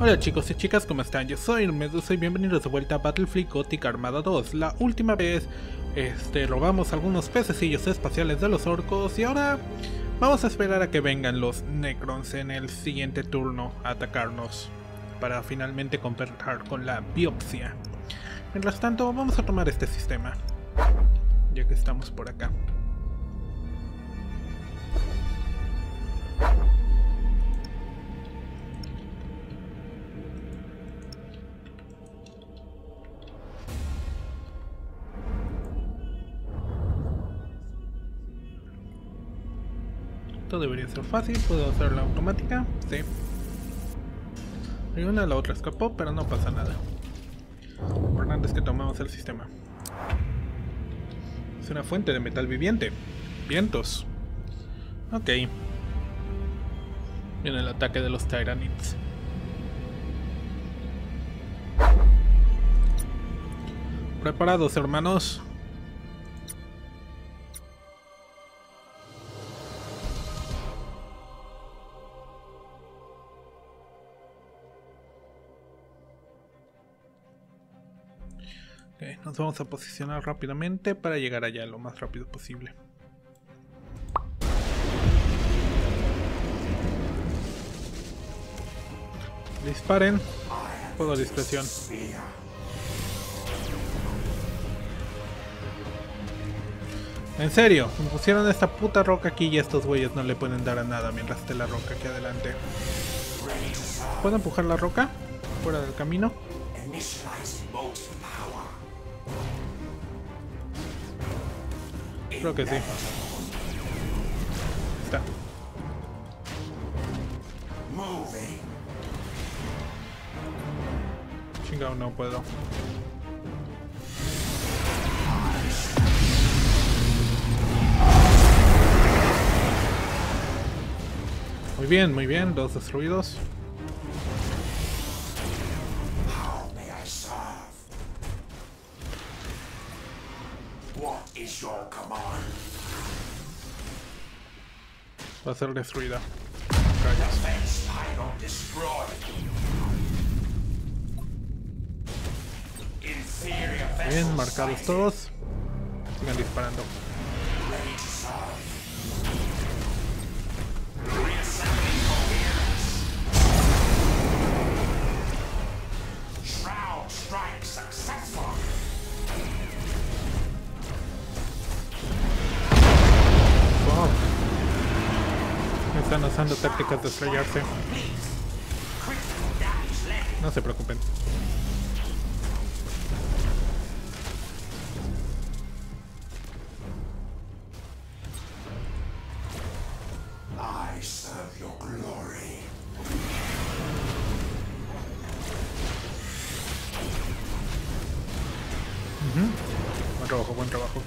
Hola chicos y chicas, ¿cómo están? Yo soy Medusa y bienvenidos de vuelta a Battlefield Gothic Armada 2. La última vez este, robamos algunos pececillos espaciales de los orcos y ahora vamos a esperar a que vengan los Necrons en el siguiente turno a atacarnos para finalmente completar con la biopsia. Mientras tanto, vamos a tomar este sistema, ya que estamos por acá. Debería ser fácil, puedo hacerla automática, sí. Y una la otra escapó, pero no pasa nada. Lo importante es que tomamos el sistema. Es una fuente de metal viviente. Vientos. Ok. Viene el ataque de los Tyranids. Preparados, hermanos. Vamos a posicionar rápidamente para llegar allá lo más rápido posible. Disparen. Juego discreción. En serio, me pusieron esta puta roca aquí y estos güeyes no le pueden dar a nada mientras esté la roca aquí adelante. ¿Puedo empujar la roca? Fuera del camino. Creo que sí. Está. Chingado, no puedo. Muy bien, muy bien, dos destruidos. Va a ser destruida. Bien, marcados todos. Sigan disparando. Usando tácticas de estrellarse. No se preocupen. Buen trabajo, buen trabajo.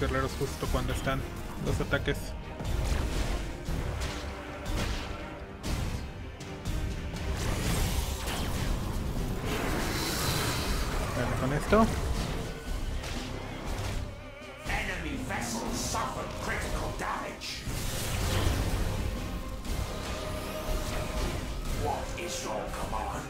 Guerreros justo cuando están los ataques. Enemy vessel suffered critical damage. What is your command?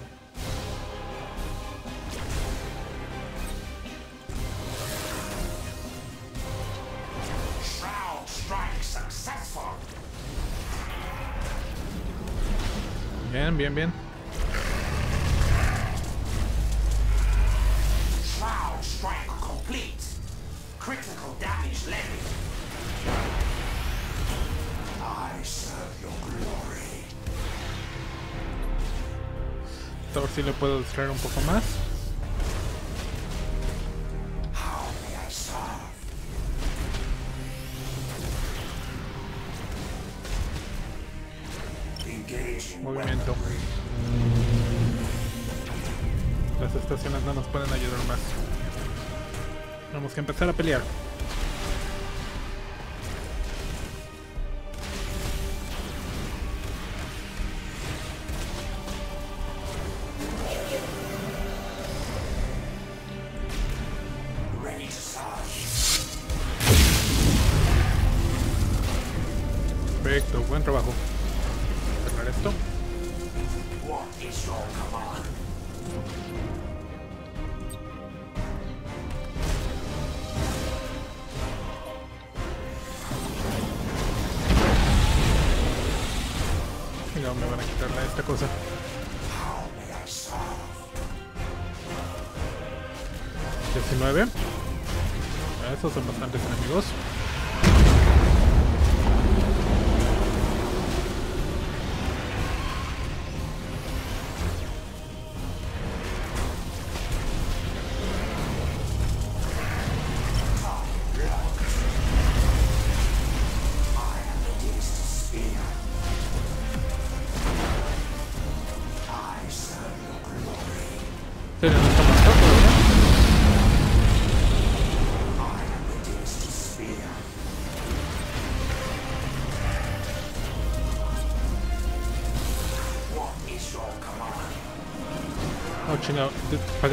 Shroud strike successful. Bien, bien, bien. un poco más. Movimiento. Las estaciones no nos pueden ayudar más. Tenemos que empezar a pelear. trabajo.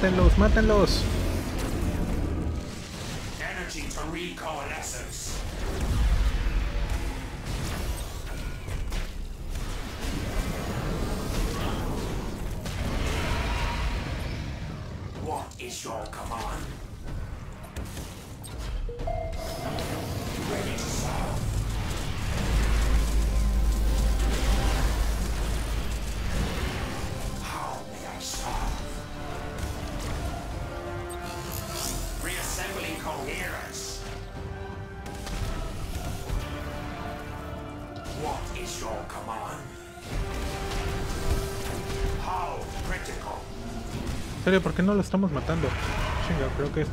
¡Mátenlos, mátenlos! En serio, ¿por qué no lo estamos matando? Chinga, creo que es.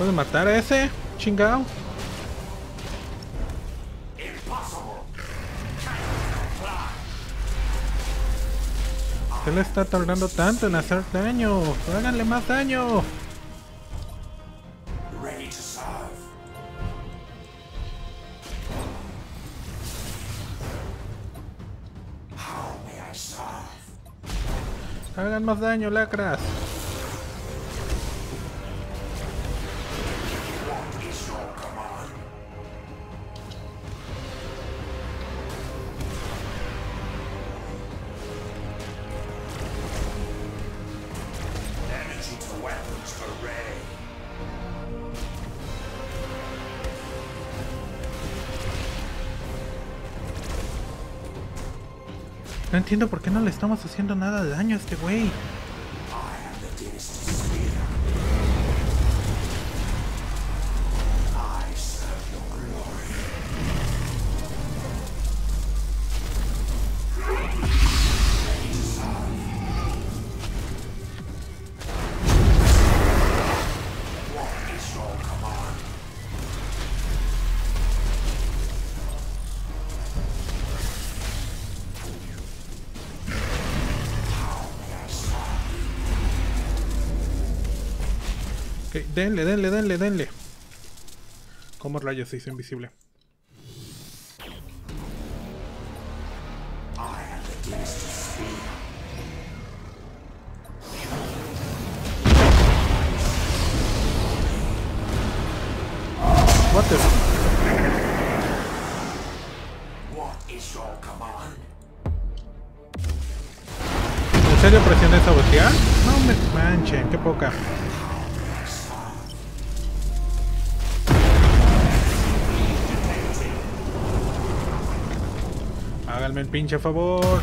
¿Puedes matar a ese? Chingao. ¿Qué le está tardando tanto en hacer daño? ¡Háganle más daño! Hagan más daño, lacras. No entiendo por qué no le estamos haciendo nada de daño a este güey. Denle, denle, denle, denle. ¿Cómo rayos se hizo invisible? What the command? ¿En serio presiones sabotear? No me manchen, qué poca. Háganme el pinche favor.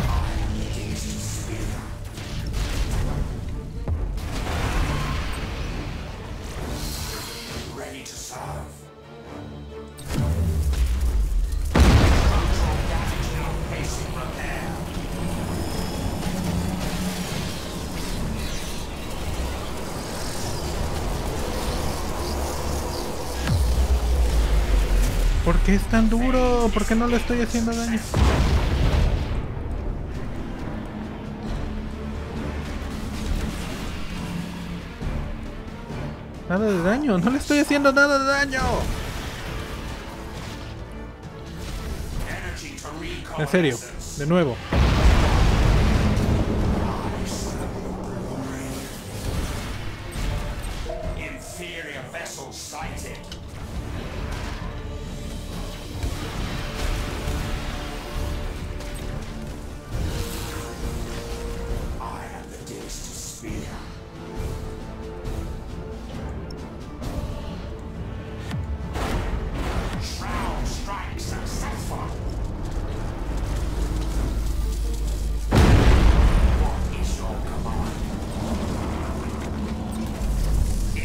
¿Por qué es tan duro? ¿Por qué no le estoy haciendo daño? Nada de daño, no le estoy haciendo nada de daño. En serio, de nuevo.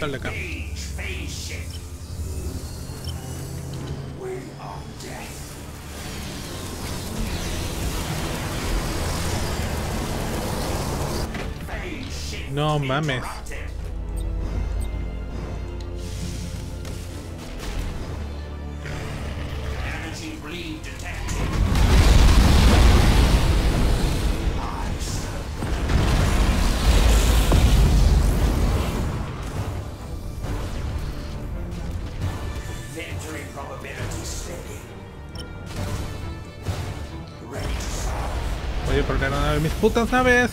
Engage phase putas naves.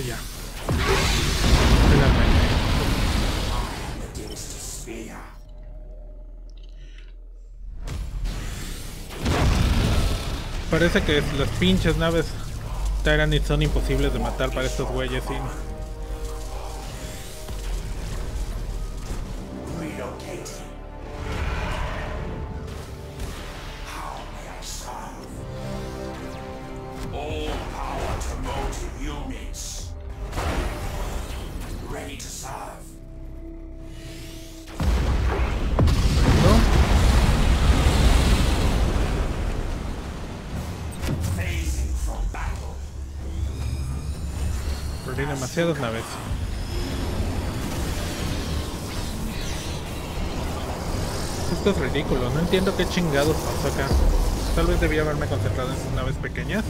Ya. Parece que las pinches naves Tyranid son imposibles de matar para estos güeyes. Y... demasiadas naves. Esto es ridículo, no entiendo qué chingados pasó acá. Tal vez debía haberme concentrado en sus naves pequeñas.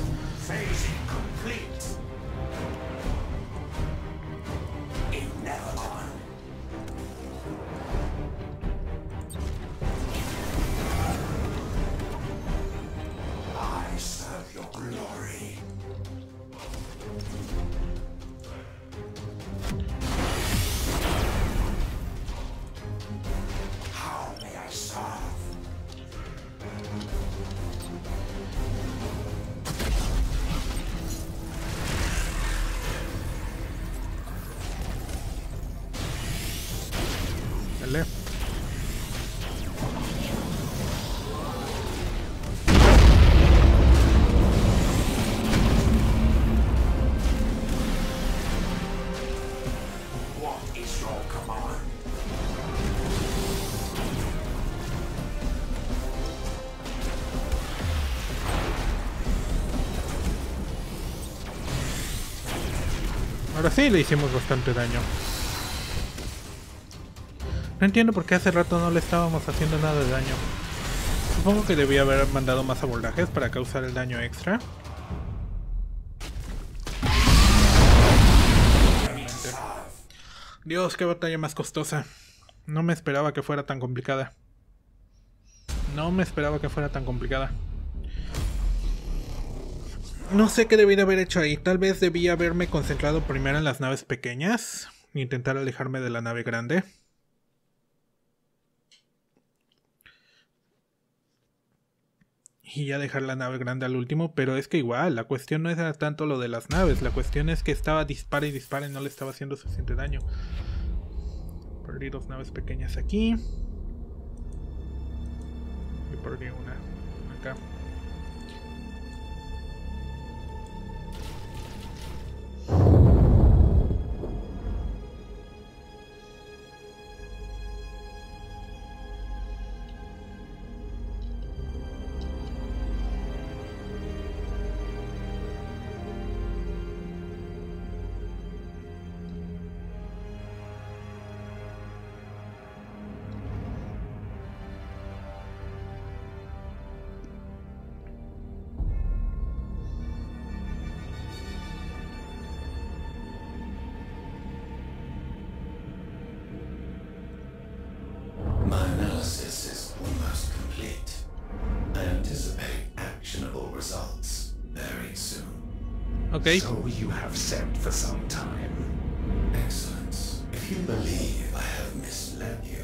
Glory. Ahora sí le hicimos bastante daño. No entiendo por qué hace rato no le estábamos haciendo nada de daño. Supongo que debía haber mandado más abordajes para causar el daño extra. Dios, qué batalla más costosa. No me esperaba que fuera tan complicada. No me esperaba que fuera tan complicada. No sé qué debí de haber hecho ahí. Tal vez debía haberme concentrado primero en las naves pequeñas. Intentar alejarme de la nave grande. Y ya dejar la nave grande al último. Pero es que igual, la cuestión no era tanto lo de las naves. La cuestión es que estaba dispara y dispara y no le estaba haciendo suficiente daño. Perdí dos naves pequeñas aquí. Y perdí una acá. Ok. So you have said for some time. Excellence. If you believe I have misled you,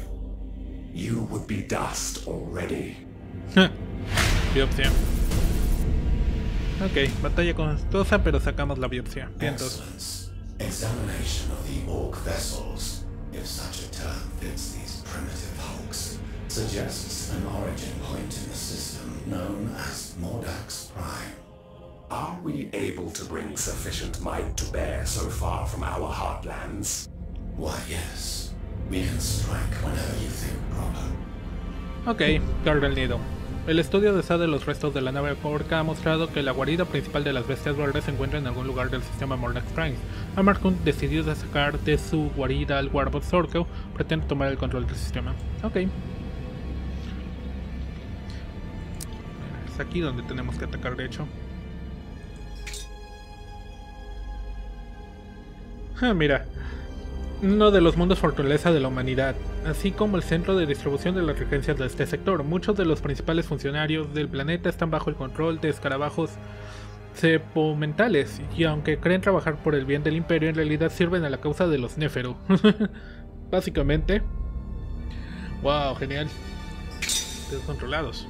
You would be dust already. biopsia. Ok, batalla costosa, pero sacamos la biopsia. Vientos. excellence. Examination of the Orc vessels, if such a term fits these primitive hulks, suggests an origin point in the system known as Mordax Prime. Are we able to bring sufficient might to bear so far from our heartlands? Why, yes. We can strike whenever you think proper. Ok, carga el nido. El estudio de SA de los restos de la nave Orca ha mostrado que la guarida principal de las bestias verdes se encuentra en algún lugar del sistema Mordax Prime. Amarkun, decidido a sacar de su guarida al Warbot Zorko, pretende tomar el control del sistema. Ok. Es aquí donde tenemos que atacar, de hecho. Ah, mira. Uno de los mundos fortaleza de la humanidad, así como el centro de distribución de las regencias de este sector. Muchos de los principales funcionarios del planeta están bajo el control de escarabajos cepomentales, y aunque creen trabajar por el bien del imperio, en realidad sirven a la causa de los Néfero. Básicamente. Wow, genial. Descontrolados.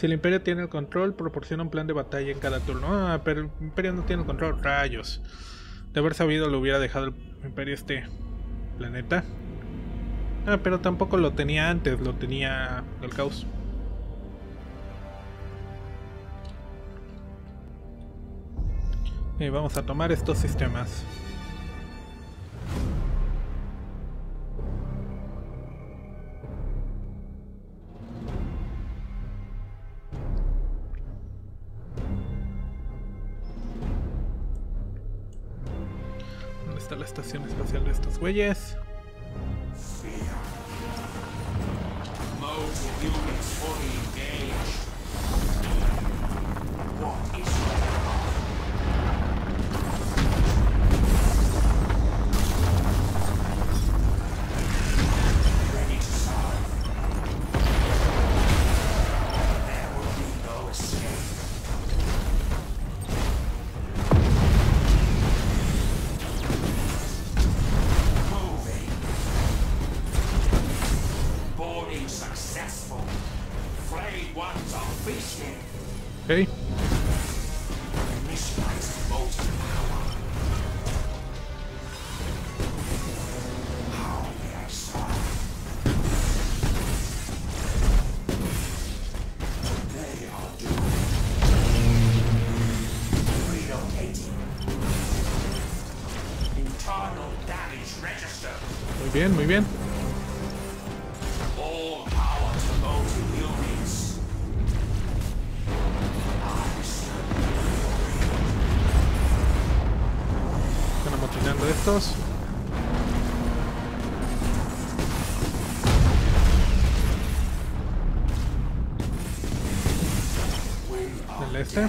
Si el Imperio tiene el control, proporciona un plan de batalla en cada turno. Ah, pero el Imperio no tiene el control. Rayos. De haber sabido, lo hubiera dejado el Imperio este planeta. Ah, pero tampoco lo tenía antes, lo tenía el caos. Y vamos a tomar estos sistemas. Güeyes? Registered. Muy bien, muy bien. Estos. El este.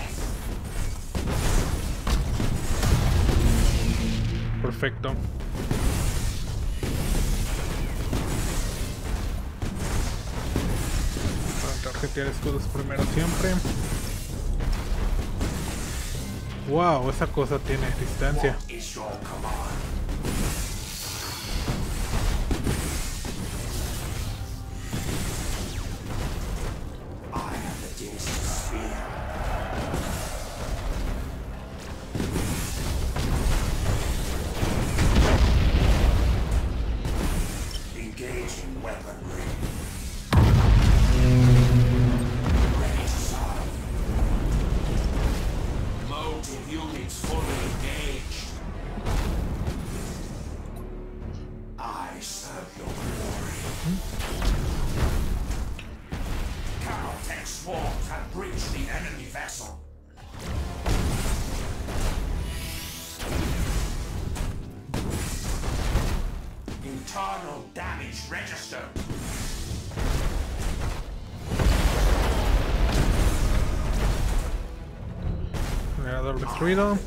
Perfecto. Para tarjetear escudos primero siempre. Wow, esa cosa tiene distancia. The three now.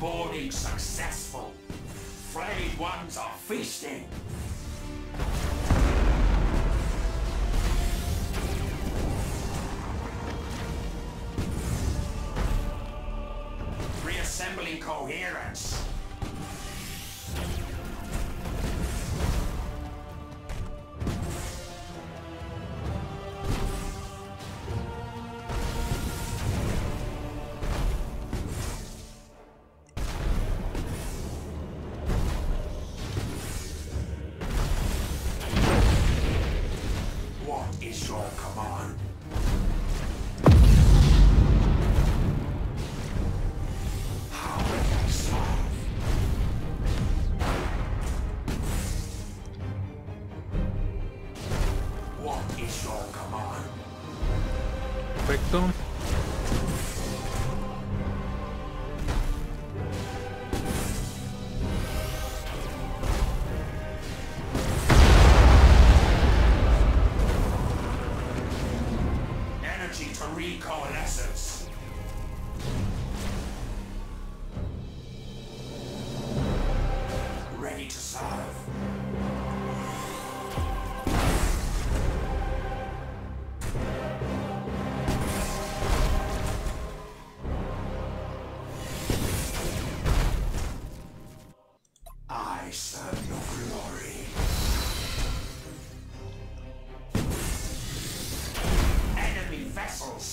Boarding successful. Frayed ones are feasting. Reassembling coherence.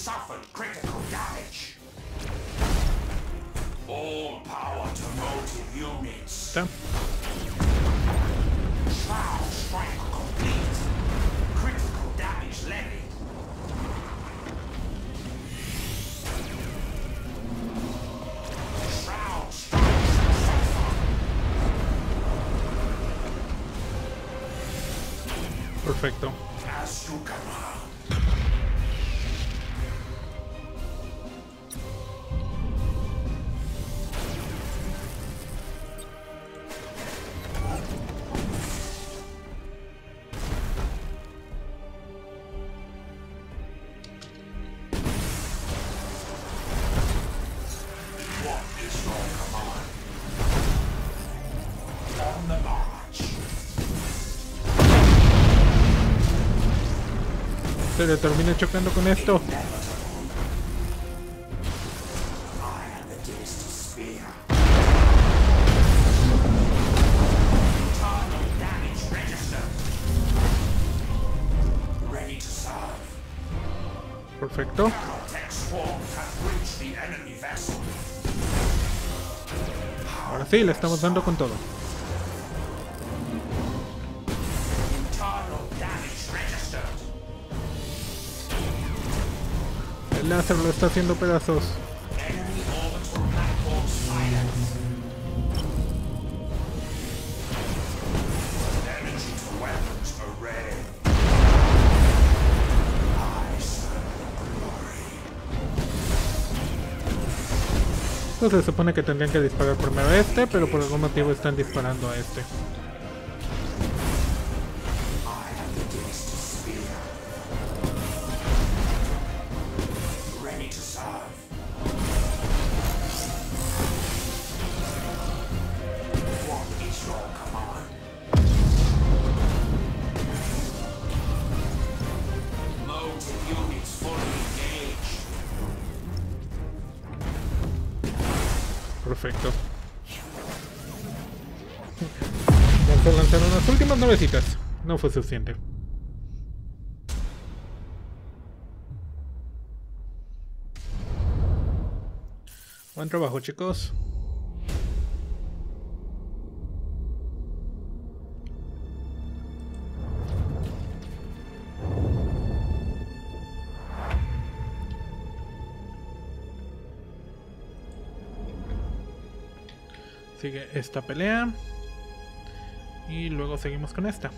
Suffered critical damage. All power to motive units. Está. Shroud strike complete. Critical damage levied. Shroud strike successful. Perfecto. As you command. Damage registered. Ready to serve. Perfecto. Ahora sí, le estamos dando con todo. láser lo está haciendo pedazos. Entonces se supone que tendrían que disparar primero a este, pero por algún motivo están disparando a este. No fue suficiente. Buen trabajo, chicos. Sigue esta pelea. Y luego seguimos con esta.